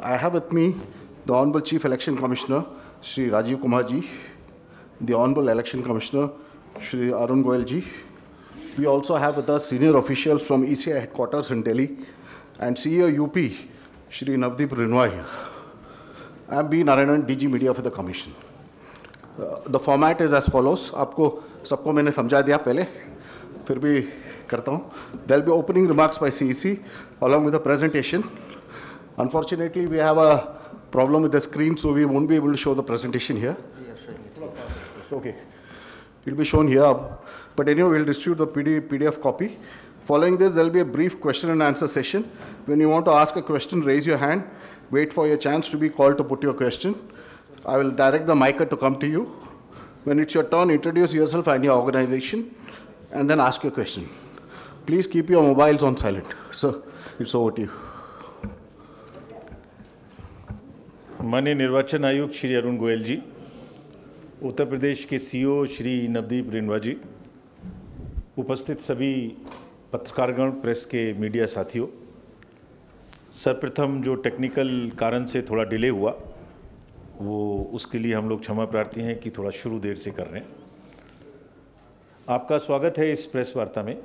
I have with me the Honorable Chief Election Commissioner, Sri Rajiv Kumar ji, the Honorable Election Commissioner, Sri Arun Goyal ji. We also have with us senior officials from ECI headquarters in Delhi and CEO UP, Sri Navdeep Rinwai. I'm B. Narayanan, DG Media for the Commission. Uh, the format is as follows. आपको सबको मैंने समझा दिया पहले फिर भी करता हूँ There'll be opening remarks by CEC along with a presentation. Unfortunately, we have a problem with the screen, so we won't be able to show the presentation here. Okay. It'll be shown here. But anyway, we'll distribute the PD, PDF copy. Following this, there'll be a brief question and answer session. When you want to ask a question, raise your hand. Wait for your chance to be called to put your question. I will direct the mic to come to you. When it's your turn, introduce yourself and your organization, and then ask your question. Please keep your mobiles on silent. So it's over to you. माननीय निर्वाचन आयुक्त श्री अरुण गोयल जी, उत्तर प्रदेश के CEO Shri Navdeep Rinwa ji, उपस्थित सभी पत्रकारगण, press के media साथियों, सर्वप्रथम जो टेक्निकल कारण से थोड़ा डिले हुआ, वो उसके लिए हम लोग क्षमा प्रार्थी हैं कि थोड़ा शुरू देर से कर रहे हैं। आपका स्वागत है इस प्रेस वार्ता में।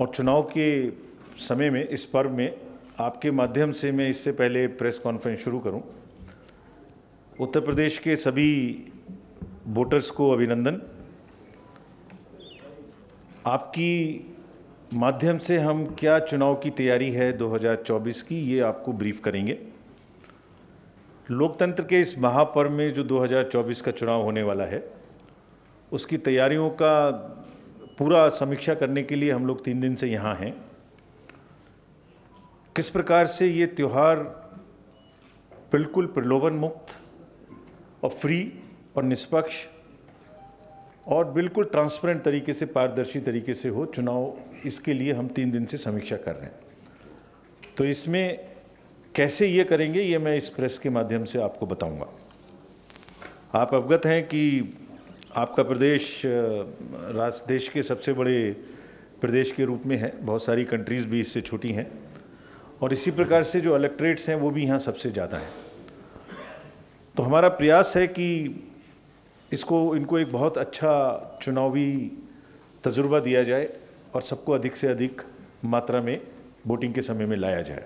और चुनाव के समय में, इस पर्व में आपके माध्यम से मैं इससे पहले प्रेस कॉन्फ्रेंस शुरू करूँ। उत्तर प्रदेश के सभी वोटर्स को अभिनंदन। आपकी माध्यम से हम क्या चुनाव की तैयारी है 2024 की, ये आपको ब्रीफ करेंगे। लोकतंत्र के इस महापर्व में जो 2024 का चुनाव होने वाला है, उसकी तैयारियों का पूरा समीक्षा करने के लिए हम लोग तीन दिन से यहाँ हैं। किस प्रकार से ये त्यौहार बिल्कुल प्रलोभन मुक्त और फ्री और निष्पक्ष और बिल्कुल ट्रांसपेरेंट तरीके से, पारदर्शी तरीके से हो चुनाव, इसके लिए हम तीन दिन से समीक्षा कर रहे हैं। तो इसमें कैसे ये करेंगे, ये मैं इस प्रेस के माध्यम से आपको बताऊँगा। आप अवगत हैं कि आपका प्रदेश, राज, देश के सबसे बड़े प्रदेश के रूप में है। बहुत सारी कंट्रीज़ भी इससे छोटी हैं। और इसी प्रकार से जो इलेक्ट्रेट्स हैं वो भी यहाँ सबसे ज़्यादा हैं। तो हमारा प्रयास है कि इसको इनको एक बहुत अच्छा चुनावी तजुर्बा दिया जाए और सबको अधिक से अधिक मात्रा में वोटिंग के समय में लाया जाए।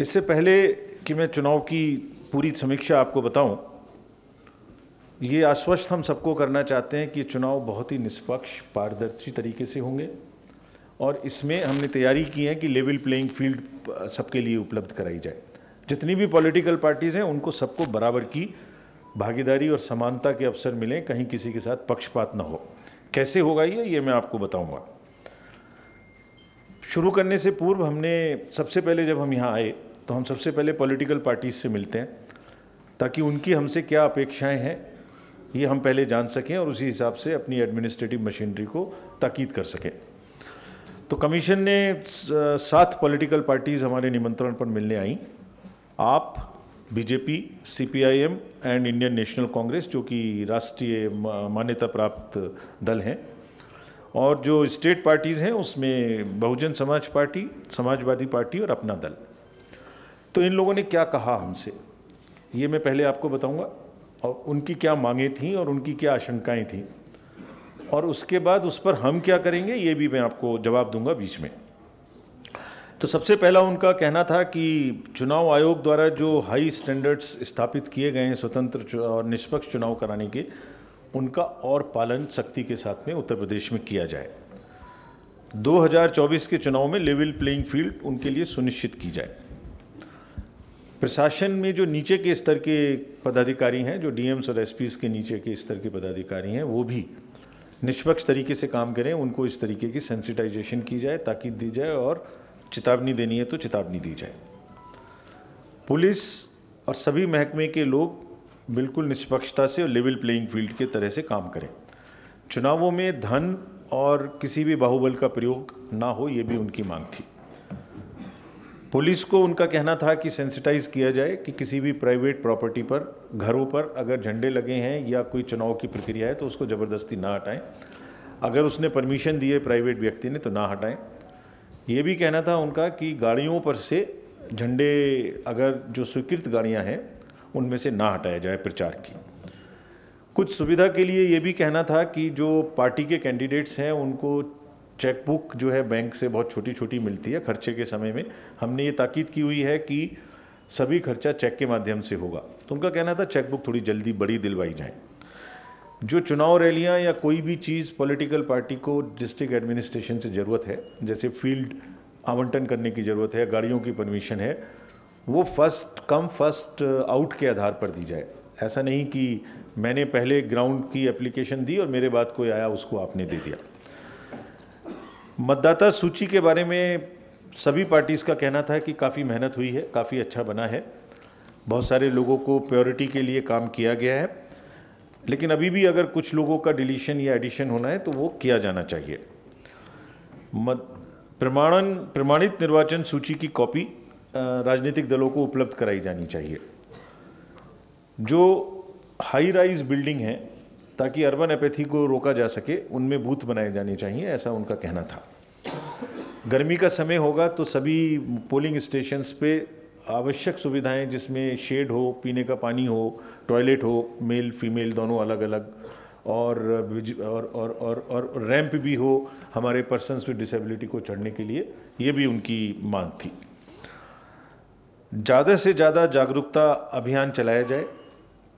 इससे पहले कि मैं चुनाव की पूरी समीक्षा आपको बताऊँ, ये आश्वस्त हम सबको करना चाहते हैं कि चुनाव बहुत ही निष्पक्ष पारदर्शी तरीके से होंगे। और इसमें हमने तैयारी की है कि लेवल प्लेइंग फ़ील्ड सबके लिए उपलब्ध कराई जाए। जितनी भी पॉलिटिकल पार्टीज़ हैं, उनको सबको बराबर की भागीदारी और समानता के अवसर मिलें, कहीं किसी के साथ पक्षपात न हो। कैसे होगा ये ये मैं आपको बताऊँगा। शुरू करने से पूर्व हमने सबसे पहले जब हम यहाँ आए तो हम सबसे पहले पॉलिटिकल पार्टीज़ से मिलते हैं, ताकि उनकी हमसे क्या अपेक्षाएँ हैं, ये हम पहले जान सकें और उसी हिसाब से अपनी एडमिनिस्ट्रेटिव मशीनरी को ताकीद कर सकें। तो कमीशन ने सात पॉलिटिकल पार्टीज़ हमारे निमंत्रण पर मिलने आई। आप BJP CPIM and Indian National Congress जो कि राष्ट्रीय मान्यता प्राप्त दल हैं, और जो स्टेट पार्टीज़ हैं, उसमें बहुजन समाज पार्टी, समाजवादी पार्टी और अपना दल। तो इन लोगों ने क्या कहा हमसे? ये मैं पहले आपको बताऊँगा, और उनकी क्या मांगे थी और उनकी क्या आशंकाएँ थीं। और उसके बाद उस पर हम क्या करेंगे, ये भी मैं आपको जवाब दूँगा बीच में। तो सबसे पहला उनका कहना था कि चुनाव आयोग द्वारा जो हाई स्टैंडर्ड्स स्थापित किए गए हैं, स्वतंत्र और निष्पक्ष चुनाव कराने के, उनका और पालन सख्ती के साथ में उत्तर प्रदेश में किया जाए। 2024 के चुनाव में लेवल प्लेइंग फ़ील्ड उनके लिए सुनिश्चित की जाए। प्रशासन में जो नीचे के स्तर के पदाधिकारी हैं, जो डीएम्स और एसपीस के नीचे के स्तर के पदाधिकारी हैं, वो भी निष्पक्ष तरीके से काम करें, उनको इस तरीके की सेंसिटाइजेशन की जाए, ताकि दी जाए और चेतावनी देनी है तो चेतावनी दी जाए। पुलिस और सभी महकमे के लोग बिल्कुल निष्पक्षता से और लेवल प्लेइंग फ़ील्ड के तरह से काम करें। चुनावों में धन और किसी भी बाहुबल का प्रयोग ना हो, ये भी उनकी मांग थी। पुलिस को उनका कहना था कि सेंसिटाइज किया जाए कि किसी भी प्राइवेट प्रॉपर्टी पर, घरों पर अगर झंडे लगे हैं या कोई चुनाव की प्रक्रिया है तो उसको ज़बरदस्ती ना हटाएँ। अगर उसने परमिशन दिए प्राइवेट व्यक्ति ने तो ना हटाएँ। ये भी कहना था उनका कि गाड़ियों पर से झंडे, अगर जो स्वीकृत गाड़ियाँ हैं, उनमें से ना हटाया जाए प्रचार की। कुछ सुविधा के लिए ये भी कहना था कि जो पार्टी के कैंडिडेट्स हैं, उनको चेकबुक जो है बैंक से बहुत छोटी छोटी मिलती है, खर्चे के समय में। हमने ये ताकीद की हुई है कि सभी खर्चा चेक के माध्यम से होगा। तो उनका कहना था चेकबुक थोड़ी जल्दी बड़ी दिलवाई जाए। जो चुनाव रैलियाँ या कोई भी चीज़ पॉलिटिकल पार्टी को डिस्ट्रिक्ट एडमिनिस्ट्रेशन से ज़रूरत है, जैसे फ़ील्ड आवंटन करने की ज़रूरत है, गाड़ियों की परमिशन है, वो फ़र्स्ट कम फ़र्स्ट आउट के आधार पर दी जाए। ऐसा नहीं कि मैंने पहले ग्राउंड की एप्लीकेशन दी और मेरे बाद कोई आया, उसको आपने दे दिया। मतदाता सूची के बारे में सभी पार्टीज़ का कहना था कि काफ़ी मेहनत हुई है, काफ़ी अच्छा बना है। बहुत सारे लोगों को प्योरिटी के लिए काम किया गया है। लेकिन अभी भी अगर कुछ लोगों का डिलीशन या एडिशन होना है तो वो किया जाना चाहिए। प्रमाणन, प्रमाणित निर्वाचन सूची की कॉपी राजनीतिक दलों को उपलब्ध कराई जानी चाहिए। जो हाई राइज बिल्डिंग है ताकि अर्बन एपैथी को रोका जा सके उनमें बूथ बनाए जाने चाहिए ऐसा उनका कहना था। गर्मी का समय होगा तो सभी पोलिंग स्टेशंस पे आवश्यक सुविधाएँ जिसमें शेड हो पीने का पानी हो टॉयलेट हो मेल फीमेल दोनों अलग अलग और और और और, और रैंप भी हो हमारे पर्सनस विद डिसेबिलिटी को चढ़ने के लिए ये भी उनकी मांग थी। ज़्यादा से ज़्यादा जागरूकता अभियान चलाया जाए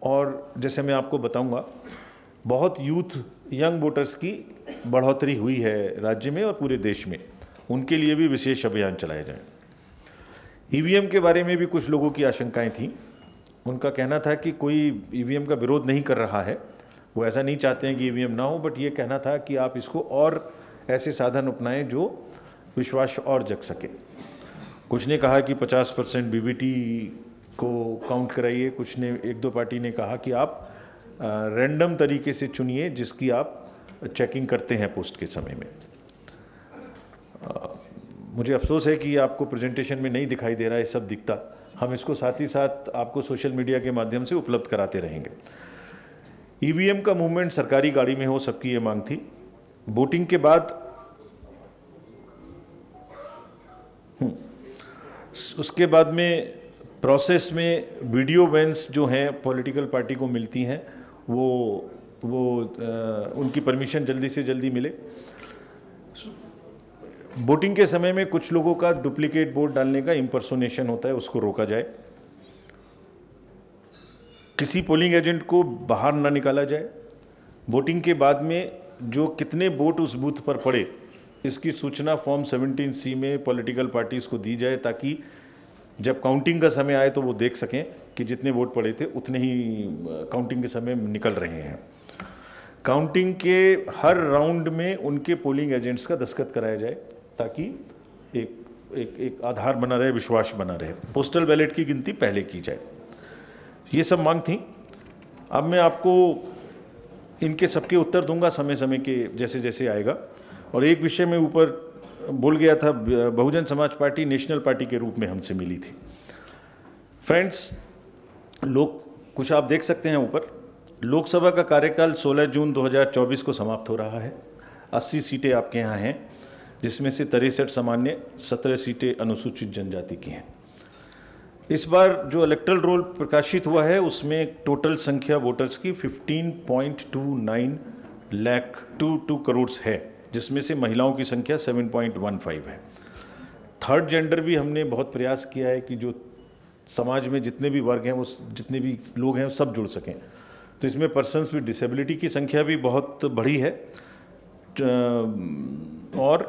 और जैसे मैं आपको बताऊँगा बहुत यूथ यंग वोटर्स की बढ़ोतरी हुई है राज्य में और पूरे देश में। उनके लिए भी विशेष अभियान चलाया जाए। ईवीएम के बारे में भी कुछ लोगों की आशंकाएँ थीं। उनका कहना था कि कोई ईवीएम का विरोध नहीं कर रहा है। वो ऐसा नहीं चाहते हैं कि ईवीएम ना हो बट ये कहना था कि आप इसको और ऐसे साधन अपनाएँ जो विश्वास और जग सके। कुछ ने कहा कि 50 परसेंट बीबीटी को काउंट कराइए। कुछ ने, एक दो पार्टी ने कहा कि आप रैंडम तरीके से चुनिए जिसकी आप चेकिंग करते हैं पोस्ट के समय में। आ, मुझे अफसोस है कि आपको प्रेजेंटेशन में नहीं दिखाई दे रहा है सब दिखता। हम इसको साथ ही साथ आपको सोशल मीडिया के माध्यम से उपलब्ध कराते रहेंगे। ईवीएम का मूवमेंट सरकारी गाड़ी में हो सबकी ये मांग थी। वोटिंग के बाद हम्म, उसके बाद में प्रोसेस में वीडियो वैंस जो हैं पॉलिटिकल पार्टी को मिलती हैं। वो वो आ, उनकी परमिशन जल्दी से जल्दी मिले। वोटिंग के समय में कुछ लोगों का डुप्लीकेट वोट डालने का इम्पर्सोनेशन होता है उसको रोका जाए। किसी पोलिंग एजेंट को बाहर ना निकाला जाए। वोटिंग के बाद में जो कितने वोट उस बूथ पर पड़े इसकी सूचना फॉर्म 17 सी में पॉलिटिकल पार्टीज़ को दी जाए ताकि जब काउंटिंग का समय आए तो वो देख सकें कि जितने वोट पड़े थे, उतने ही काउंटिंग के समय निकल रहे हैं। काउंटिंग के हर राउंड में उनके पोलिंग एजेंट्स का दस्खत कराया जाए, ताकि एक एक एक आधार बना रहे, विश्वास बना रहे। पोस्टल बैलेट की गिनती पहले की जाए। ये सब मांग थी। अब मैं आपको इनके सबके उत्तर दूँगा समय समय के जैसे जैसे आएगा। और एक विषय में ऊपर बोल गया था, Bahujan Samaj party national party के रूप में हमसे मिली थी। फ्रेंड्स लोग कुछ आप देख सकते हैं ऊपर। लोकसभा का कार्यकाल 16 जून 2024 को समाप्त हो रहा है। 80 सीटें आपके यहाँ हैं, जिसमें से तिरसठ सामान्य 17 सीटें अनुसूचित जनजाति की हैं। इस बार जो इलेक्ट्रल रोल प्रकाशित हुआ है, उसमें टोटल संख्या वोटर्स की 15.29 लाख टू टू करोड़ है। जिसमें से महिलाओं की संख्या 7.15 है। थर्ड जेंडर भी हमने बहुत प्रयास किया है कि जो समाज में जितने भी वर्ग हैं वो जितने भी लोग हैं, सब जुड़ सकें। तो इसमें पर्सनस विद डिसेबिलिटी की संख्या भी बहुत बढ़ी है। और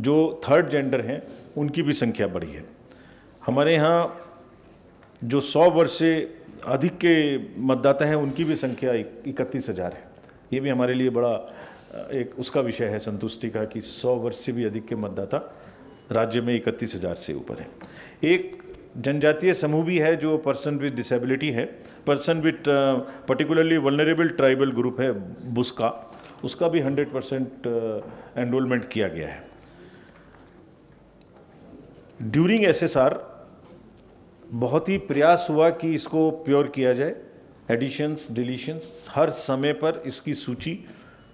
जो थर्ड जेंडर हैं, उनकी भी संख्या बढ़ी है। हमारे यहाँ जो सौ वर्ष से अधिक के मतदाता हैं, उनकी भी संख्या इकतीस हज़ार है। ये भी हमारे लिए बड़ा एक उसका विषय है संतुष्टि का कि 100 वर्ष से भी अधिक के मतदाता राज्य में इकतीस हज़ार से ऊपर है। एक जनजातीय समूह भी है जो पर्सन विद डिसेबिलिटी है। Person with particularly vulnerable tribal group है, बुस्का। उसका भी 100 परसेंट एनरोलमेंट किया गया है। ड्यूरिंग एसएसआर बहुत ही प्रयास हुआ कि इसको प्योर किया जाए। एडिशंस डिलीशंस हर समय पर इसकी सूची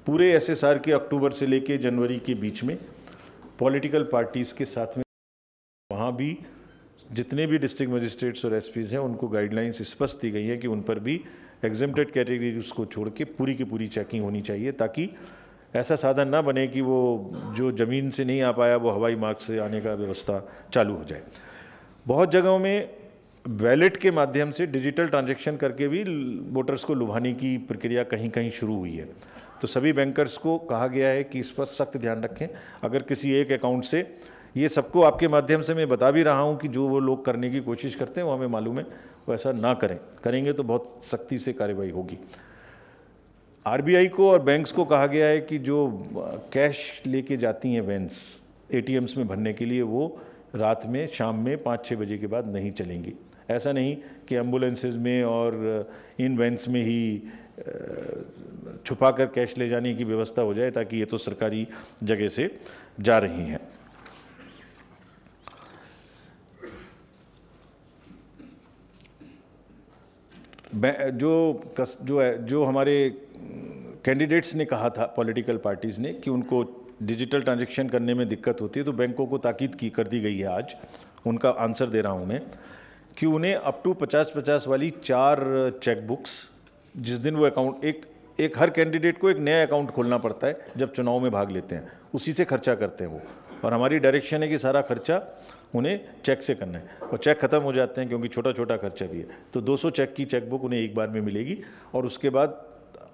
पूरे एसएसआर के अक्टूबर से लेके जनवरी के बीच में पॉलिटिकल पार्टीज़ के साथ में वहाँ भी जितने भी डिस्ट्रिक्ट मजिस्ट्रेट्स और एसपीज हैं, उनको गाइडलाइंस स्पष्ट दी गई है कि उन पर भी एग्जेम्प्टेड कैटेगरीज को छोड़ के पूरी की पूरी चेकिंग होनी चाहिए ताकि ऐसा साधन ना बने कि वो जो ज़मीन से नहीं आ पाया, वो हवाई मार्ग से आने का व्यवस्था चालू हो जाए। बहुत जगहों में वैलेट के माध्यम से डिजिटल ट्रांजैक्शन करके भी वोटर्स को लुभाने की प्रक्रिया कहीं कहीं शुरू हुई है। तो सभी बैंकर्स को कहा गया है कि इस पर सख्त ध्यान रखें। अगर किसी एक अकाउंट से ये सबको आपके माध्यम से मैं बता भी रहा हूँ कि जो वो लोग करने की कोशिश करते हैं, वो हमें मालूम है, वो ऐसा ना करें। करेंगे तो बहुत सख्ती से कार्रवाई होगी। आरबीआई को और बैंक्स को कहा गया है कि जो कैश लेके जाती हैं वैन्स एटीएम्स में भरने के लिए, वो रात में, शाम में पाँच छः बजे के बाद नहीं चलेंगी। ऐसा नहीं कि एम्बुलेंसेज में और इन वैन्स में ही छुपा कर कैश ले जाने की व्यवस्था हो जाए ताकि ये तो सरकारी जगह से जा रही हैं। जो जो जो हमारे कैंडिडेट्स ने कहा था, पॉलिटिकल पार्टीज़ ने, कि उनको डिजिटल ट्रांजैक्शन करने में दिक्कत होती है तो बैंकों को ताकीद की, कर दी गई है आज। उनका आंसर दे रहा हूँ मैं, कि उन्हें अप टू पचास पचास वाली चार चेक बुक्स जिस दिन वो अकाउंट एक एक हर कैंडिडेट को एक नया अकाउंट खोलना पड़ता है, जब चुनाव में भाग लेते हैं। उसी से खर्चा करते हैं वो। और हमारी डायरेक्शन है कि सारा खर्चा उन्हें चेक से करना है। और चेक ख़त्म हो जाते हैं क्योंकि छोटा छोटा खर्चा भी है। तो 200 चेक की चेकबुक उन्हें एक बार में मिलेगी और उसके बाद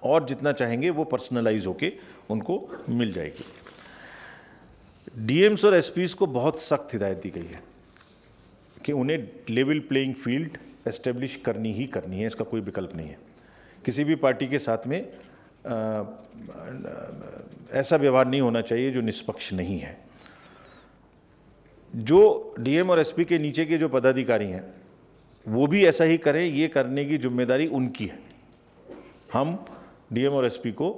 और जितना चाहेंगे वो पर्सनलाइज होके उनको मिल जाएगी। डीएम्स और एसपीस को बहुत सख्त हिदायत दी गई है कि उन्हें लेवल प्लेइंग फ़ील्ड एस्टेब्लिश करनी ही करनी है, इसका कोई विकल्प नहीं है। किसी भी पार्टी के साथ में ऐसा व्यवहार नहीं होना चाहिए जो निष्पक्ष नहीं है। जो डीएम और एसपी के नीचे के जो पदाधिकारी हैं, वो भी ऐसा ही करें, ये करने की ज़िम्मेदारी उनकी है। हम डीएम और एसपी को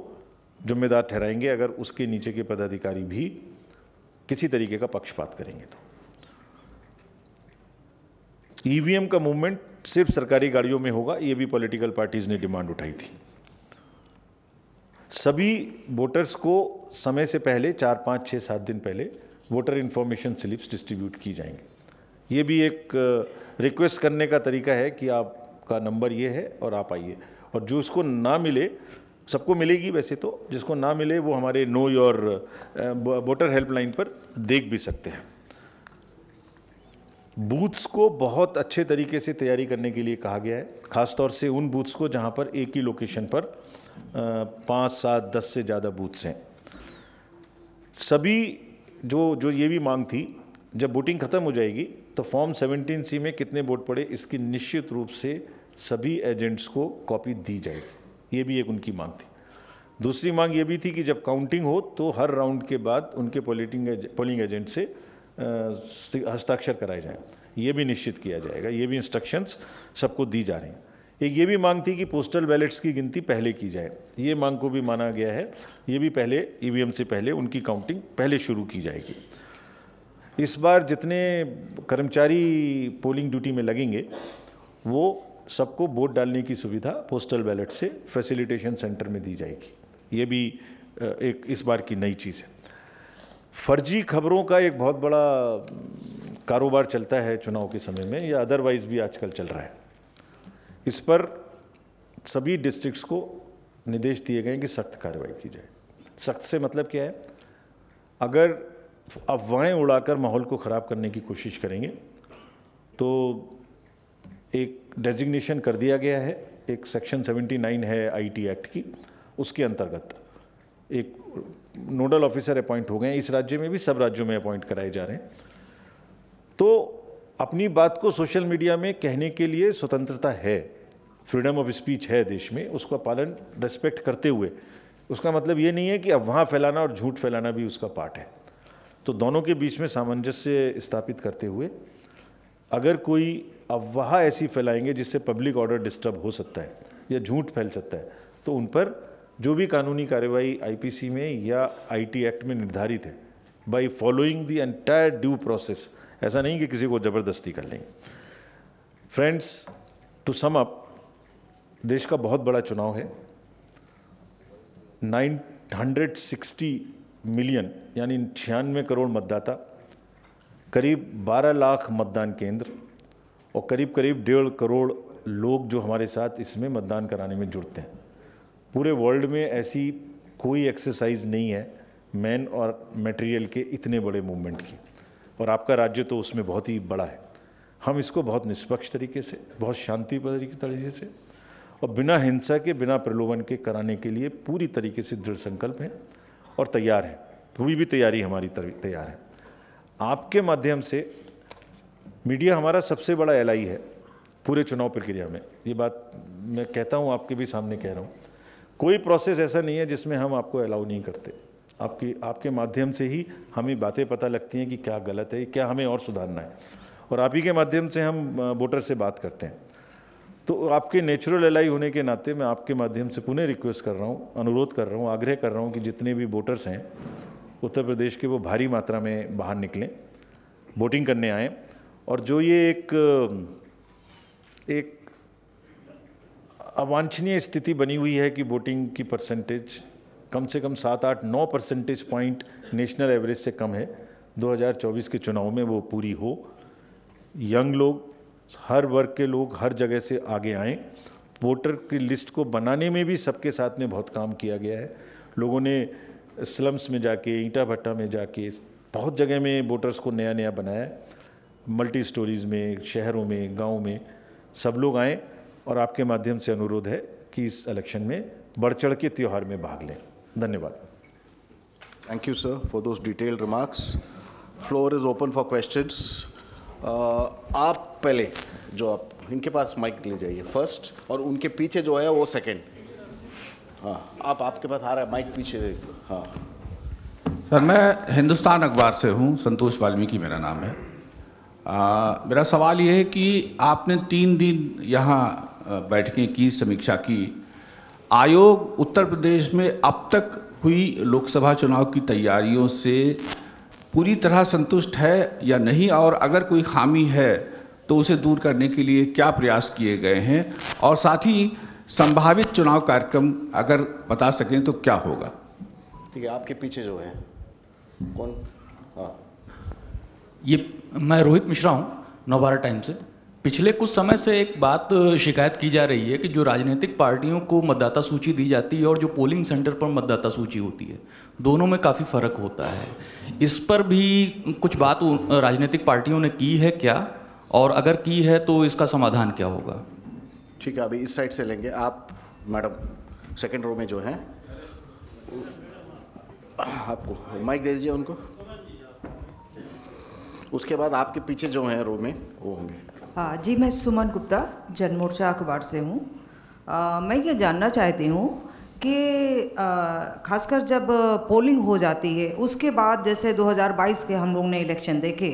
जिम्मेदार ठहराएँगे, अगर उसके नीचे के पदाधिकारी भी किसी तरीके का पक्षपात करेंगे तो। ईवीएम का मूवमेंट सिर्फ़ सरकारी गाड़ियों में होगा, ये भी पॉलिटिकल पार्टीज़ ने डिमांड उठाई थी। सभी वोटर्स को समय से पहले, चार, पाँच छः सात दिन पहले वोटर इन्फॉर्मेशन स्लिप्स डिस्ट्रीब्यूट की जाएँगे। ये भी एक रिक्वेस्ट करने का तरीका है कि आपका नंबर ये है और आप आइए। और जो उसको ना मिले, सबको मिलेगी वैसे तो जिसको ना मिले वो हमारे नो योर वोटर हेल्पलाइन पर देख भी सकते हैं। बूथ्स को बहुत अच्छे तरीके से तैयारी करने के लिए कहा गया है। ख़ासतौर से उन बूथ्स को जहाँ पर एक ही लोकेशन पर पाँच, सात, दस से ज़्यादा बूथ्स हैं। सभी जो जो ये भी मांग थी, जब वोटिंग ख़त्म हो जाएगी तो फॉर्म 17 सी में कितने वोट पड़े, इसकी निश्चित रूप से सभी एजेंट्स को कॉपी दी जाएगी। ये भी एक उनकी मांग थी। दूसरी मांग ये भी थी कि जब काउंटिंग हो तो हर राउंड के बाद उनके पोलिटिंग पोलिंग एजेंट से हस्ताक्षर कराए जाएँ। ये भी निश्चित किया जाएगा, ये भी इंस्ट्रक्शंस सबको दी जा रही हैं। एक ये भी मांग थी कि पोस्टल बैलेट्स की गिनती पहले की जाए। ये मांग को भी माना गया है। ये भी पहले ईवीएम से पहले उनकी काउंटिंग पहले शुरू की जाएगी। इस बार जितने कर्मचारी पोलिंग ड्यूटी में लगेंगे, वो सबको वोट डालने की सुविधा पोस्टल बैलेट से फैसिलिटेशन सेंटर में दी जाएगी। ये भी एक इस बार की नई चीज़ है। फर्जी खबरों का एक बहुत बड़ा कारोबार चलता है चुनाव के समय में, या अदरवाइज़ भी आजकल चल रहा है। इस पर सभी डिस्ट्रिक्ट्स को निर्देश दिए गए कि सख्त कार्रवाई की जाए। सख्त से मतलब क्या है? अगर अफवाहें उड़ाकर माहौल को ख़राब करने की कोशिश करेंगे तो एक डेजिग्नेशन कर दिया गया है, एक सेक्शन 79 है आईटी एक्ट की, उसके अंतर्गत एक नोडल ऑफिसर अपॉइंट हो गए इस राज्य में भी सब राज्यों में अपॉइंट कराए जा रहे हैं। तो अपनी बात को सोशल मीडिया में कहने के लिए स्वतंत्रता है, फ्रीडम ऑफ़ स्पीच है देश में, उसका पालन रेस्पेक्ट करते हुए। उसका मतलब ये नहीं है कि अफवाह फैलाना और झूठ फैलाना भी उसका पार्ट है। तो दोनों के बीच में सामंजस्य स्थापित करते हुए, अगर कोई अफवाह ऐसी फैलाएँगे जिससे पब्लिक ऑर्डर डिस्टर्ब हो सकता है या झूठ फैल सकता है तो उन पर जो भी कानूनी कार्यवाही आईपीसी में या आईटी एक्ट में निर्धारित है by following the entire due process ऐसा नहीं कि किसी को ज़बरदस्ती कर लेंगे। फ्रेंड्स टू सम अप देश का बहुत बड़ा चुनाव है। 960 मिलियन, यानी छियानवे करोड़ मतदाता, करीब 12 लाख मतदान केंद्र और करीब करीब डेढ़ करोड़ लोग जो हमारे साथ इसमें मतदान कराने में जुड़ते हैं। पूरे वर्ल्ड में ऐसी कोई एक्सरसाइज नहीं है मैन और मटेरियल के इतने बड़े मूवमेंट की। और आपका राज्य तो उसमें बहुत ही बड़ा है। हम इसको बहुत निष्पक्ष तरीके से, बहुत शांति तरीके से और बिना हिंसा के, बिना प्रलोभन के कराने के लिए पूरी तरीके से दृढ़ संकल्प हैं और तैयार हैं। पूरी भी तैयारी हमारी तैयार है। आपके माध्यम से मीडिया हमारा सबसे बड़ा एल है पूरे चुनाव प्रक्रिया में। ये बात मैं कहता हूँ, आपके भी सामने कह रहा हूँ। कोई प्रोसेस ऐसा नहीं है जिसमें हम आपको अलाउ नहीं करते। आपकी, आपके माध्यम से ही हमें बातें पता लगती हैं कि क्या गलत है, क्या हमें और सुधारना है। और आप ही के माध्यम से हम वोटर से बात करते हैं। तो आपके नेचुरल एलाई होने के नाते मैं आपके माध्यम से पुनः रिक्वेस्ट कर रहा हूँ, अनुरोध कर रहा हूँ, आग्रह कर रहा हूँ कि जितने भी वोटर्स हैं, उत्तर प्रदेश के वो भारी मात्रा में बाहर निकलें वोटिंग करने आएँ। और जो ये एक एक अवांछनीय स्थिति बनी हुई है कि वोटिंग की परसेंटेज कम से कम सात आठ नौ परसेंटेज पॉइंट नेशनल एवरेज से कम है। 2024 के चुनाव में वो पूरी हो। यंग लोग, हर वर्ग के लोग हर जगह से आगे आएँ। वोटर की लिस्ट को बनाने में भी सबके साथ में बहुत काम किया गया है। लोगों ने स्लम्स में जाके ईंटा भट्टा में जाके, बहुत जगह में वोटर्स को नया नया बनाया। मल्टी स्टोरीज़ में, शहरों में, गाँव में सब लोग आएँ। और आपके माध्यम से अनुरोध है कि इस इलेक्शन में बढ़ चढ़ के त्यौहार में भाग लें। धन्यवाद। Thank you sir for those detailed remarks floor is open for questions आप पहले जो आप इनके पास माइक ले जाइए फ़र्स्ट और उनके पीछे जो है वो सेकंड हाँ आप आपके पास आ रहा है माइक पीछे हाँ। सर मैं हिंदुस्तान अखबार से हूँ संतोष वाल्मीकि मेरा नाम है। आ, मेरा सवाल ये है कि आपने तीन दिन यहाँ बैठकें की समीक्षा की। आयोग उत्तर प्रदेश में अब तक हुई लोकसभा चुनाव की तैयारियों से पूरी तरह संतुष्ट है या नहीं? और अगर कोई खामी है तो उसे दूर करने के लिए क्या प्रयास किए गए हैं? और साथ ही संभावित चुनाव कार्यक्रम अगर बता सकें तो क्या होगा? ठीक है आपके पीछे जो है कौन? हाँ। ये मैं रोहित मिश्रा हूँ नवभारत टाइम से। पिछले कुछ समय से एक बात शिकायत की जा रही है कि जो राजनीतिक पार्टियों को मतदाता सूची दी जाती है और जो पोलिंग सेंटर पर मतदाता सूची होती है, दोनों में काफ़ी फ़र्क होता है। इस पर भी कुछ बात राजनीतिक पार्टियों ने की है क्या? और अगर की है तो इसका समाधान क्या होगा? ठीक है, अभी इस साइड से लेंगे। आप, मैडम सेकेंड रो में जो है, आपको माइक दे दीजिए उनको। उसके बाद आपके पीछे जो हैं रो में, वो होंगे। हाँ जी, मैं सुमन गुप्ता, जनमोर्चा अखबार से हूँ। मैं ये जानना चाहती हूँ कि खासकर जब पोलिंग हो जाती है, उसके बाद जैसे 2022 के हम लोग ने इलेक्शन देखे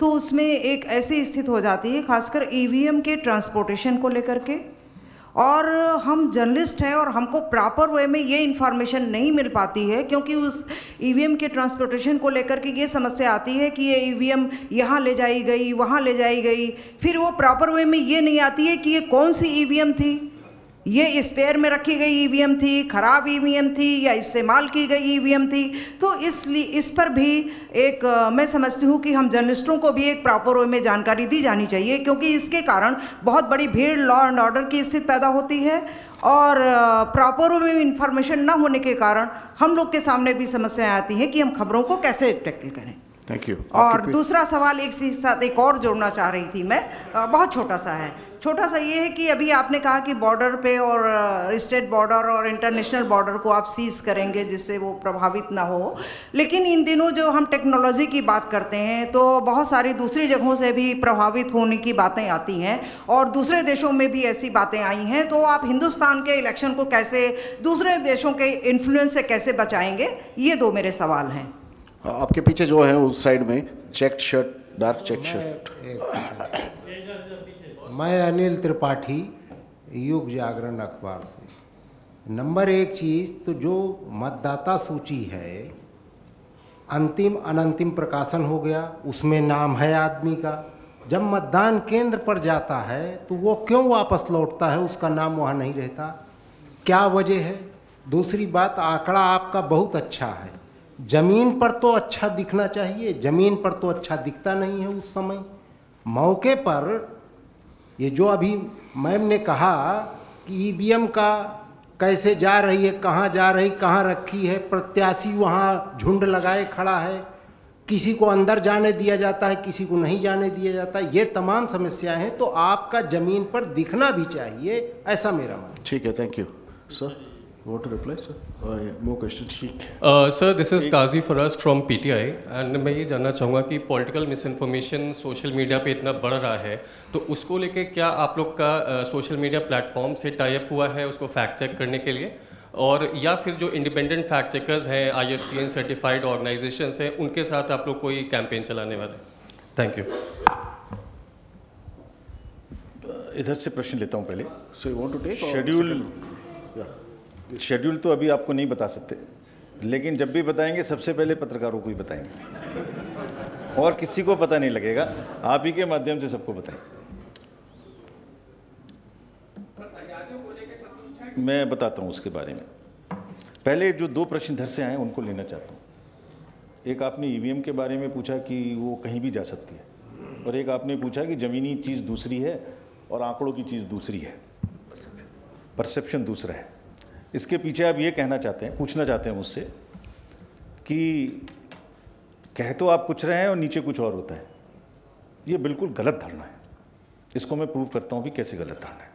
तो उसमें एक ऐसी स्थिति हो जाती है, खासकर ईवीएम के ट्रांसपोर्टेशन को लेकर के? और हम जर्नलिस्ट हैं और हमको प्रॉपर वे में ये इन्फॉर्मेशन नहीं मिल पाती है, क्योंकि उस ईवीएम के ट्रांसपोर्टेशन को लेकर के ये समस्या आती है कि ये ईवीएम यहाँ ले जाई गई, वहाँ ले जाई गई, फिर वो प्रॉपर वे में ये नहीं आती है कि ये कौन सी ईवीएम थी? ये स्पेयर में रखी गई ईवीएम थी खराब ईवीएम थी या इस्तेमाल की गई ईवीएम थी तो इसलिए इस पर भी एक मैं समझती हूँ कि हम जर्नलिस्टों को भी एक प्रॉपर वे में जानकारी दी जानी चाहिए क्योंकि इसके कारण बहुत बड़ी भीड़ लॉ एंड ऑर्डर की स्थिति पैदा होती है और प्रॉपर वे में इंफॉर्मेशन ना होने के कारण हम लोग के सामने भी समस्याएँ आती हैं कि हम खबरों को कैसे टैकल करें। थैंक यू और दूसरा सवाल एक साथ एक और जोड़ना चाह रही थी मैं बहुत छोटा सा है। छोटा सा ये है कि अभी आपने कहा कि बॉर्डर पे और स्टेट बॉर्डर और इंटरनेशनल बॉर्डर को आप सीज करेंगे जिससे वो प्रभावित ना हो। लेकिन इन दिनों जो हम टेक्नोलॉजी की बात करते हैं तो बहुत सारी दूसरी जगहों से भी प्रभावित होने की बातें आती हैं और दूसरे देशों में भी ऐसी बातें आई हैं। तो आप हिंदुस्तान के इलेक्शन को कैसे दूसरे देशों के इन्फ्लुएंस से कैसे बचाएँगे? ये दो मेरे सवाल हैं। आपके पीछे जो है उस साइड में check shirt dark check shirt मैं अनिल त्रिपाठी, युग जागरण अखबार से। नंबर एक चीज़ तो जो मतदाता सूची है, अंतिम अनंतिम प्रकाशन हो गया, उसमें नाम है आदमी का। जब मतदान केंद्र पर जाता है तो वो क्यों वापस लौटता है, उसका नाम वहाँ नहीं रहता? क्या वजह है? दूसरी बात, आंकड़ा आपका बहुत अच्छा है। ज़मीन पर तो अच्छा दिखना चाहिए, ज़मीन पर तो अच्छा दिखता नहीं है उस समय। मौके पर ये जो अभी मैम ने कहा कि ईवीएम का कैसे जा रही है, कहाँ जा रही, कहाँ रखी है, प्रत्याशी वहाँ झुंड लगाए खड़ा है, किसी को अंदर जाने दिया जाता है, किसी को नहीं जाने दिया जाता, ये तमाम समस्याएँ हैं तो आपका ज़मीन पर दिखना भी चाहिए, ऐसा मेरा मत ठीक है thank you sir want to reply sir? Uh, yeah, more questions. ठीक। Sir this is Kazi Faraz from PTI and मैं ये जानना चाहूँगा कि political misinformation social media पे इतना बढ़ रहा है तो उसको लेके क्या आप लोग का सोशल मीडिया प्लेटफॉर्म से टाइप हुआ है उसको फैक्ट चेक करने के लिए? और या फिर जो इंडिपेंडेंट फैक्ट चेकर्स हैं I F C N certified organisation हैं उनके साथ आप लोग कोई कैंपेन चलाने वाले थैंक यू इधर से प्रश्न लेता हूँ पहले। So you want to take or schedule schedule तो अभी आपको नहीं बता सकते। लेकिन जब भी बताएँगे सबसे पहले पत्रकारों को ही बताएँगे। और किसी को पता नहीं लगेगा आप ही के माध्यम से सबको बताएँगे मैं बताता हूँ उसके बारे में। पहले जो दो प्रश्न इधर से आए उनको लेना चाहता हूँ। एक आपने ईवीएम के बारे में पूछा कि वो कहीं भी जा सकती है। और एक आपने पूछा कि ज़मीनी चीज़ दूसरी है और आंकड़ों की चीज़ दूसरी है। परसेप्शन दूसरा है। इसके पीछे आप ये कहना चाहते हैं, पूछना चाहते हैं मुझसे कि कह तो आप कुछ रहे हैं और नीचे कुछ और होता है। ये बिल्कुल गलत धारणा है। इसको मैं प्रूव करता हूँ भी कैसे गलत धारणा है।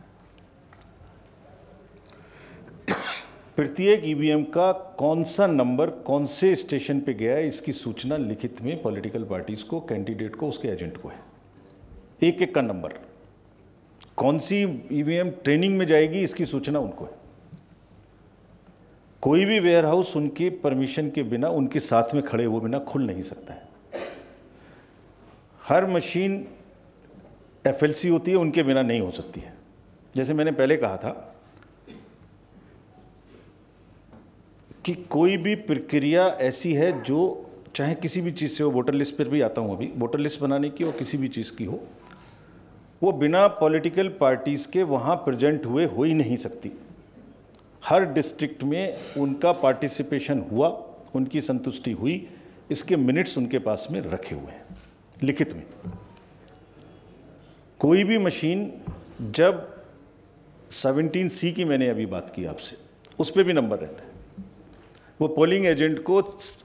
प्रत्येक ईवीएम का कौन सा नंबर कौन से स्टेशन पे गया है, इसकी सूचना लिखित में पॉलिटिकल पार्टीज़ को, कैंडिडेट को, उसके एजेंट को है। एक एक का नंबर। कौन सी ईवीएम ट्रेनिंग में जाएगी, इसकी सूचना उनको है। कोई भी वेयर हाउस उनके परमिशन के बिना, उनके साथ में खड़े हुए बिना खुल नहीं सकता है। हर मशीन एफएलसी होती है, उनके बिना नहीं हो सकती है। जैसे मैंने पहले कहा था कि कोई भी प्रक्रिया ऐसी है जो, चाहे किसी भी चीज़ से हो वोटर लिस्ट पर भी आता हूँ अभी वोटर लिस्ट बनाने की और किसी भी चीज़ की हो, वो बिना पॉलिटिकल पार्टीज़ के वहाँ प्रेजेंट हुए हो ही नहीं सकती। हर डिस्ट्रिक्ट में उनका पार्टिसिपेशन हुआ, उनकी संतुष्टि हुई, इसके मिनट्स उनके पास में रखे हुए हैं, लिखित में। कोई भी मशीन जब 17 सी की मैंने अभी बात की आपसे, उस पर भी नंबर रहता है। वो पोलिंग एजेंट को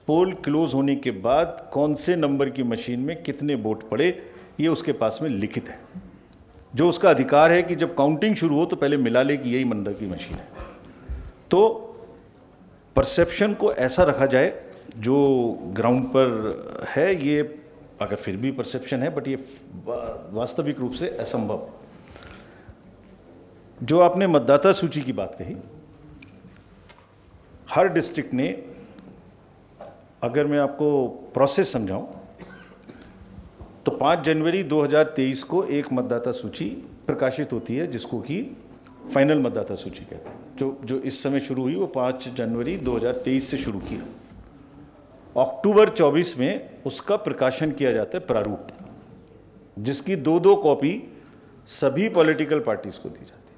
पोल क्लोज होने के बाद कौन से नंबर की मशीन में कितने वोट पड़े, ये उसके पास में लिखित है। जो उसका अधिकार है कि जब काउंटिंग शुरू हो तो पहले मिला ले कि यही मंदर की मशीन है। तो परसेप्शन को ऐसा रखा जाए जो ग्राउंड पर है, ये अगर फिर भी परसेप्शन है बट ये वास्तविक रूप से असंभव। जो आपने मतदाता सूची की बात कही, हर डिस्ट्रिक्ट ने, अगर मैं आपको प्रोसेस समझाऊं तो 5 जनवरी 2023 को एक मतदाता सूची प्रकाशित होती है, जिसको कि फाइनल मतदाता सूची कहते हैं। जो जो इस समय शुरू हुई वो 5 जनवरी 2023 से शुरू किया अक्टूबर 24 में उसका प्रकाशन किया जाता है प्रारूप, जिसकी दो दो कॉपी सभी पॉलिटिकल पार्टीज़ को दी जाती है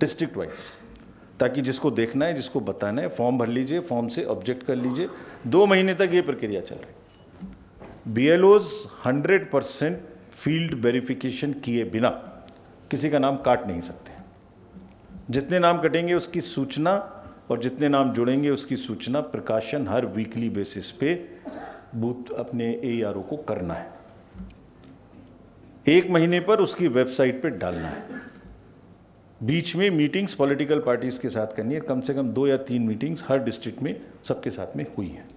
डिस्ट्रिक्ट वाइज ताकि जिसको देखना है, जिसको बताना है फॉर्म भर लीजिए फॉर्म से ऑब्जेक्ट कर लीजिए। दो महीने तक ये प्रक्रिया चल रही B L Os hundred percent field verification किए बिना किसी का नाम काट नहीं सकते। जितने नाम कटेंगे उसकी सूचना और जितने नाम जुड़ेंगे उसकी सूचना प्रकाशन हर वीकली बेसिस पे बूथ अपने ए आर ओ को करना है। एक महीने पर उसकी वेबसाइट पे डालना है। बीच में मीटिंग्स पॉलिटिकल पार्टीज़ के साथ करनी है। कम से कम दो या तीन मीटिंग्स हर डिस्ट्रिक्ट में सबके साथ में हुई हैं।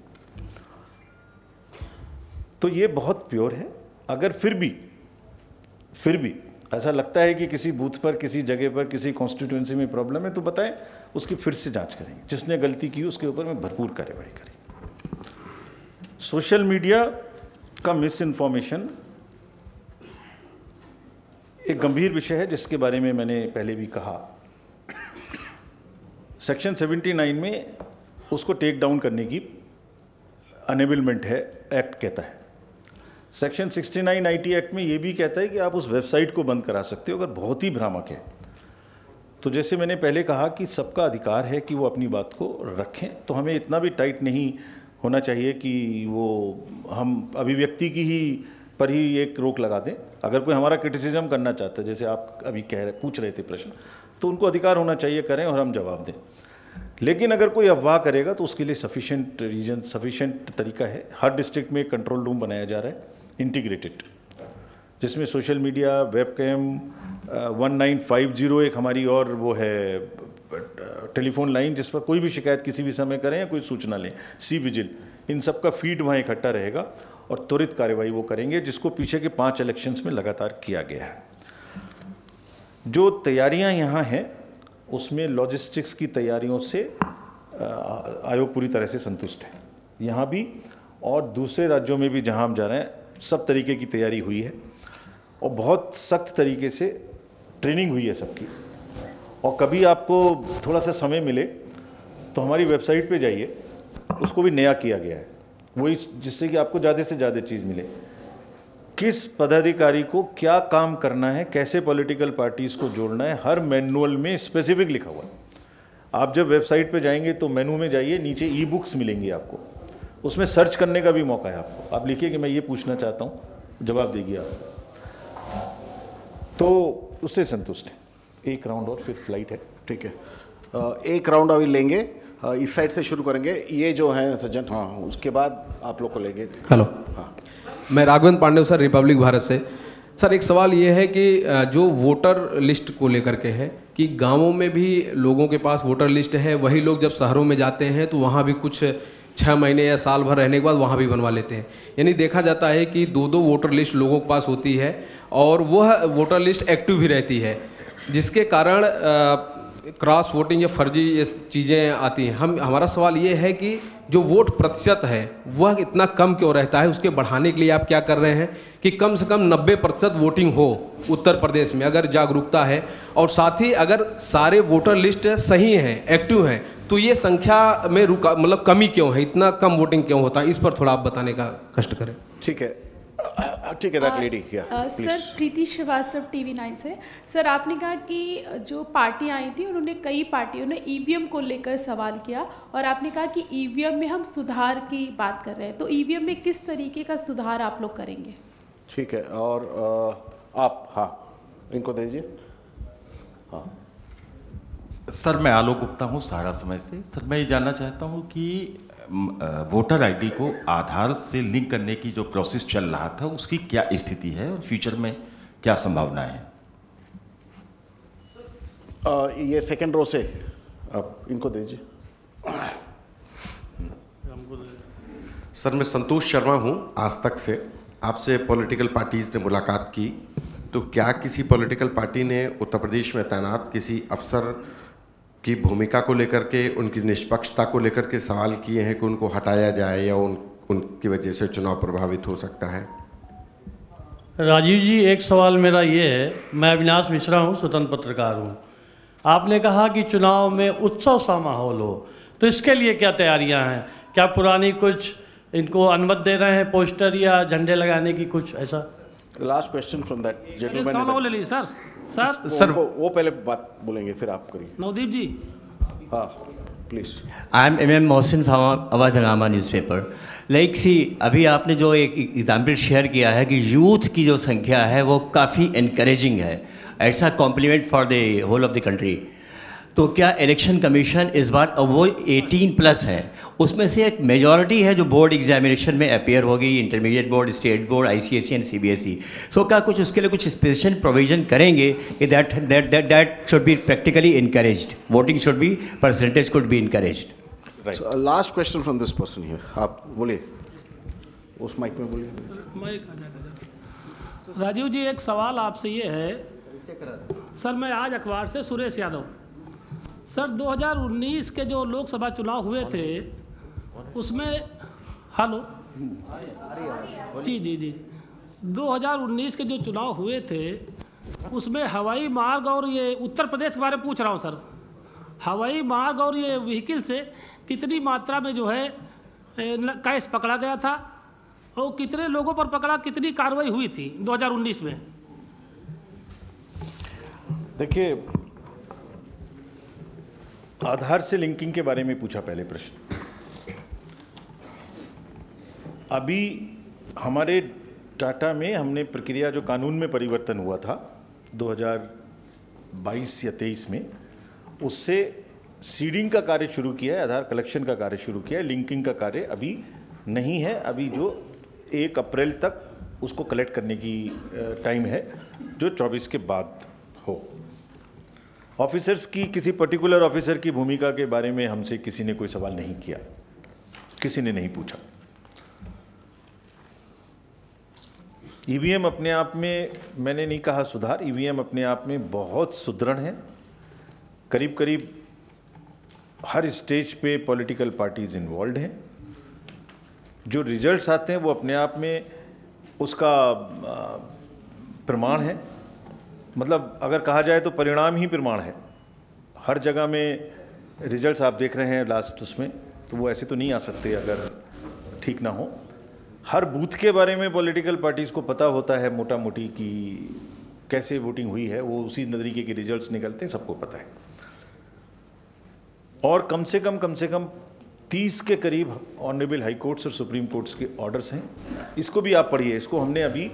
तो ये बहुत प्योर है। अगर फिर भी फिर भी ऐसा लगता है कि किसी बूथ पर, किसी जगह पर, किसी कॉन्स्टिट्यूंसी में प्रॉब्लम है तो बताएँ, उसकी फिर से जाँच करेंगे जिसने गलती की, उसके ऊपर में भरपूर कार्यवाही करें। सोशल मीडिया का मिस इन्फॉर्मेशन एक गंभीर विषय है, जिसके बारे में मैंने पहले भी कहा। सेक्शन 79 में उसको टेक डाउन करने की अनेबलमेंट है एक्ट कहता है। सेक्शन 69 आईटी एक्ट में ये भी कहता है कि आप उस वेबसाइट को बंद करा सकते हो अगर बहुत ही भ्रामक है। तो जैसे मैंने पहले कहा कि सबका अधिकार है कि वो अपनी बात को रखें तो हमें इतना भी टाइट नहीं होना चाहिए कि वो हम अभिव्यक्ति की ही पर ही एक रोक लगा दें। अगर कोई हमारा क्रिटिसिज्म करना चाहता है, जैसे आप अभी कह रहे, पूछ रहे थे प्रश्न तो उनको अधिकार होना चाहिए, करें और हम जवाब दें। लेकिन अगर कोई अफवाह करेगा तो उसके लिए सफिशेंट रीजन सफिशेंट तरीका है। हर डिस्ट्रिक्ट में कंट्रोल रूम बनाया जा रहा है। इंटीग्रेटेड जिसमें social media webcam one nine five zero एक हमारी और वो है टेलीफोन लाइन जिस पर कोई भी शिकायत किसी भी समय करें या कोई सूचना लें सी विजिल इन सब का फ़ीड वहाँ इकट्ठा रहेगा और त्वरित कार्रवाई वो करेंगे, जिसको पीछे के पाँच इलेक्शंस में लगातार किया गया है। जो तैयारियाँ यहाँ हैं, उसमें लॉजिस्टिक्स की तैयारियों से आयोग पूरी तरह से संतुष्ट है। यहाँ भी और दूसरे राज्यों में भी जहाँ हम जा रहे हैं सब तरीके की तैयारी हुई है और बहुत सख्त तरीके से ट्रेनिंग हुई है सबकी। और कभी आपको थोड़ा सा समय मिले तो हमारी वेबसाइट पे जाइए, उसको भी नया किया गया है। वही जिससे कि आपको ज़्यादा से ज़्यादा चीज़ मिले। किस पदाधिकारी को क्या काम करना है, कैसे पॉलिटिकल पार्टीज़ को जोड़ना है, हर मैनुअल में स्पेसिफिक लिखा हुआ है। आप जब वेबसाइट पे जाएँगे तो मेनू में जाइए, नीचे ई बुक्स मिलेंगी आपको। उसमें सर्च करने का भी मौका है आपको। आप लिखिए कि मैं ये पूछना चाहता हूँ जवाब देगी आप। तो उससे संतुष्ट है। एक राउंड और फिर फ़्लाइट है। ठीक है। एक राउंड अभी लेंगे। इस साइड से शुरू करेंगे। ये जो है सज्जन हाँ। उसके बाद आप लोग को लेंगे। हेलो हाँ। मैं राघवेंद्र पांडे सर रिपब्लिक भारत से। सर एक सवाल ये है कि जो वोटर लिस्ट को लेकर के है कि गाँवों में भी लोगों के पास वोटर लिस्ट है वही लोग जब शहरों में जाते हैं तो वहाँ भी कुछ छः महीने या साल भर रहने के बाद वहाँ भी बनवा लेते हैं। यानी देखा जाता है कि दो दो वोटर लिस्ट लोगों के पास होती है और वह वोटर लिस्ट एक्टिव भी रहती है, जिसके कारण क्रॉस वोटिंग या फर्जी ये चीज़ें आती हैं। हम, हमारा सवाल ये है कि जो वोट प्रतिशत है, वह इतना कम क्यों रहता है? उसके बढ़ाने के लिए आप क्या कर रहे हैं कि कम से कम 90 प्रतिशत वोटिंग हो उत्तर प्रदेश में, अगर जागरूकता है। और साथ ही अगर सारे वोटर लिस्ट सही हैं, एक्टिव हैं तो ये संख्या में रुका मतलब कमी क्यों है? इतना कम वोटिंग क्यों होता है? इस पर थोड़ा आप बताने का कष्ट करें। ठीक है। ठीक है that lady sir Preeti Srivastava TV nine से। सर आपने कहा कि जो पार्टी आई थी उन्होंने कई पार्टियों ने ईवीएम को लेकर सवाल किया और आपने कहा कि ईवीएम में हम सुधार की बात कर रहे हैं। तो ईवीएम में किस तरीके का सुधार आप लोग करेंगे? ठीक है और आ, आप हाँ इनको दे दीजिए। हाँ। सर मैं आलोक गुप्ता हूँ सारा समय से। सर मैं ये जानना चाहता हूँ कि वोटर आईडी को आधार से लिंक करने की जो प्रोसेस चल रहा था उसकी क्या स्थिति है और फ्यूचर में क्या संभावनाएँ हैं? ये सेकंड रो से आप इनको दीजिए। सर मैं संतोष शर्मा हूँ आज तक से। आपसे पॉलिटिकल पार्टीज़ ने मुलाकात की। तो क्या किसी पॉलिटिकल पार्टी ने उत्तर प्रदेश में तैनात किसी अफसर की भूमिका को लेकर के, उनकी निष्पक्षता को लेकर के सवाल किए हैं कि उनको हटाया जाए या उन, उनकी वजह से चुनाव प्रभावित हो सकता है। राजीव जी, एक सवाल मेरा ये है। मैं अविनाश मिश्रा हूँ, स्वतंत्र पत्रकार हूँ। आपने कहा कि चुनाव में उत्सव सा माहौल हो। तो इसके लिए क्या तैयारियाँ हैं? क्या पुरानी कुछ इनको अनुमत दे रहे हैं, पोस्टर या झंडे लगाने की कुछ ऐसा? Last question from that gentleman ले लीजिए सर सर। सर। वो, वो पहले बात बोलेंगे फिर आप करिए नवदीप जी। हाँ please I am am am Mohsin Awaaz Hungama newspaper like सी अभी आपने जो एक एग्ज़ाम्पल शेयर किया है कि यूथ की जो संख्या है वो काफ़ी इनक्रेजिंग है। ऐसा compliment for the whole of the country तो क्या इलेक्शन कमीशन इस बार वो 18 प्लस है। उसमें से एक मेजॉरिटी है जो बोर्ड एग्जामिनेशन में अपेयर होगी intermediate board state board ICSE and CBSE so क्या कुछ उसके लिए कुछ स्पेशल प्रोविज़न करेंगे? कि that that that that should be practically encouraged voting should be percentage could be encouraged last question from this person here आप बोलिए। उस माइक में बोलिए। राजीव जी एक सवाल आपसे ये है। सर मैं आज अखबार से सुरेश यादव सर 2019 के जो लोकसभा चुनाव हुए थे उसमें हेलो? जी जी जी। 2019 के जो चुनाव हुए थे उसमें हवाई मार्ग और ये उत्तर प्रदेश के बारे में पूछ रहा हूँ सर। हवाई मार्ग और ये व्हीकल से कितनी मात्रा में जो है कैश पकड़ा गया था और कितने लोगों पर पकड़ा कितनी कार्रवाई हुई थी 2019 में? देखिए आधार से लिंकिंग के बारे में पूछा पहले प्रश्न। अभी हमारे टाटा में हमने प्रक्रिया जो कानून में परिवर्तन हुआ था 2022 या 23 में, उससे सीडिंग का कार्य शुरू किया है, आधार कलेक्शन का कार्य शुरू किया है लिंकिंग का कार्य अभी नहीं है, अभी जो एक अप्रैल तक उसको कलेक्ट करने की टाइम है, जो 24 के बाद हो। ऑफिसर्स की किसी पर्टिकुलर ऑफिसर की भूमिका के बारे में हमसे किसी ने कोई सवाल नहीं किया। किसी ने नहीं पूछा। ईवीएम अपने आप में, मैंने नहीं कहा सुधार ईवीएम अपने आप में बहुत सुदृढ़ है। करीब करीब हर स्टेज पे पॉलिटिकल पार्टीज़ इन्वॉल्व हैं। जो रिजल्ट्स आते हैं, वो अपने आप में उसका प्रमाण है। मतलब अगर कहा जाए तो परिणाम ही प्रमाण है। हर जगह में रिजल्ट्स आप देख रहे हैं लास्ट उसमें तो वो ऐसे तो नहीं आ सकते अगर ठीक ना हो। हर बूथ के बारे में पॉलिटिकल पार्टीज़ को पता होता है मोटा मोटी कि कैसे वोटिंग हुई है, वो उसी नज़रिए के रिजल्ट्स निकलते हैं, सबको पता है। और कम से कम कम से कम तीस के करीब ऑनरेबल हाई कोर्ट्स और सुप्रीम कोर्ट्स के ऑर्डर्स हैं। इसको भी आप पढ़िए, इसको हमने अभी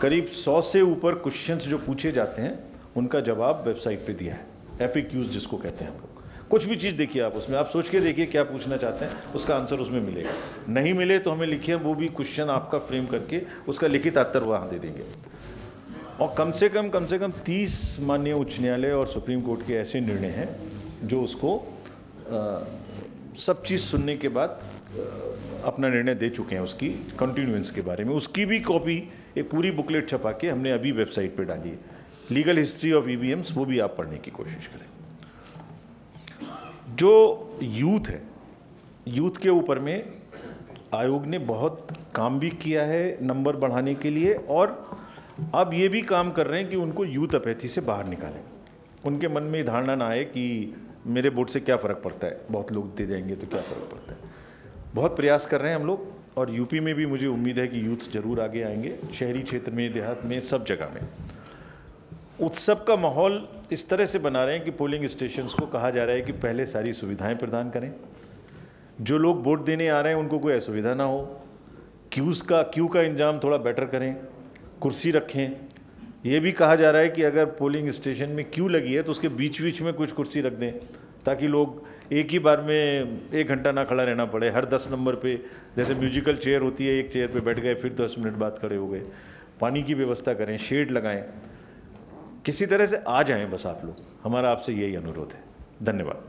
करीब सौ से ऊपर क्वेश्चंस जो पूछे जाते हैं उनका जवाब वेबसाइट पे दिया है। एफ़ जिसको कहते हैं हम लोग। कुछ भी चीज़ देखिए आप उसमें। आप सोच के देखिए क्या पूछना चाहते हैं उसका आंसर उसमें मिलेगा। नहीं मिले तो हमें लिखिए वो भी क्वेश्चन आपका फ्रेम करके उसका लिखित उत्तर वहाँ दे देंगे। और कम से कम कम से कम तीस माननीय उच्च न्यायालय और सुप्रीम कोर्ट के ऐसे निर्णय हैं जो उसको आ, सब चीज़ सुनने के बाद अपना निर्णय दे चुके हैं उसकी कंटिन्यूंस के बारे में। उसकी भी कॉपी एक पूरी बुकलेट छपा के हमने अभी वेबसाइट पे डाली है। लीगल हिस्ट्री ऑफ़ ईवीएम्स वो भी आप पढ़ने की कोशिश करें। जो यूथ है यूथ के ऊपर में आयोग ने बहुत काम भी किया है नंबर बढ़ाने के लिए और अब ये भी काम कर रहे हैं कि उनको यूथ अपैथी से बाहर निकालें। उनके मन में धारणा ना आए कि मेरे वोट से क्या फ़र्क पड़ता है। बहुत लोग दे जाएँगे तो क्या फ़र्क पड़ता है। बहुत प्रयास कर रहे हैं हम लोग। और यूपी में भी मुझे उम्मीद है कि यूथ ज़रूर आगे आएँगे, शहरी क्षेत्र में, देहात में, सब जगह में। उत्सव का माहौल इस तरह से बना रहे हैं कि पोलिंग स्टेशन को कहा जा रहा है कि पहले सारी सुविधाएँ प्रदान करें। जो लोग वोट देने आ रहे हैं, उनको कोई असुविधा ना हो। क्यूज़ का, क्यू का इंजाम थोड़ा बेटर करें, कुर्सी रखें। ये भी कहा जा रहा है कि अगर पोलिंग स्टेशन में क्यू लगी है तो उसके बीच बीच में कुछ कुर्सी रख दें, ताकि लोग एक ही बार में एक घंटा ना खड़ा रहना पड़े, हर दस नंबर पे, जैसे म्यूजिकल चेयर होती है, एक चेयर पे बैठ गए, फिर दस मिनट बाद खड़े हो गए। पानी की व्यवस्था करें शेड लगाएँ। किसी तरह से आ जाएँ बस आप लोग। हमारा आपसे यही अनुरोध है। धन्यवाद।